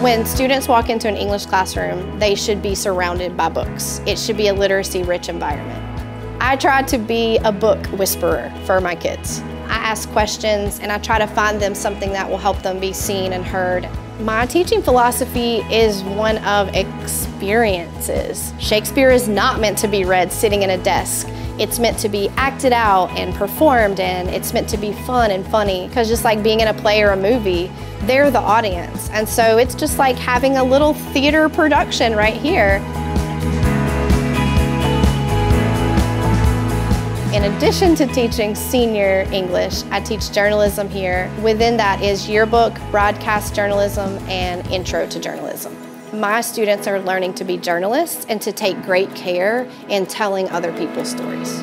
When students walk into an English classroom, they should be surrounded by books. It should be a literacy-rich environment. I try to be a book whisperer for my kids. I ask questions and I try to find them something that will help them be seen and heard. My teaching philosophy is one of experiences. Shakespeare is not meant to be read sitting in a desk. It's meant to be acted out and performed and it's meant to be fun and funny because just like being in a play or a movie, they're the audience. And so it's just like having a little theater production right here. In addition to teaching senior English, I teach journalism here. Within that is yearbook, broadcast journalism, and intro to journalism. My students are learning to be journalists and to take great care in telling other people's stories.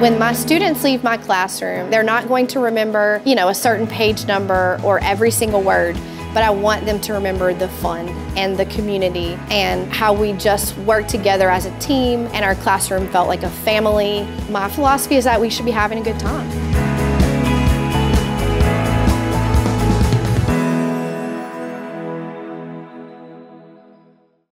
When my students leave my classroom, they're not going to remember, you know, a certain page number or every single word, but I want them to remember the fun and the community and how we just work together as a team and our classroom felt like a family. My philosophy is that we should be having a good time.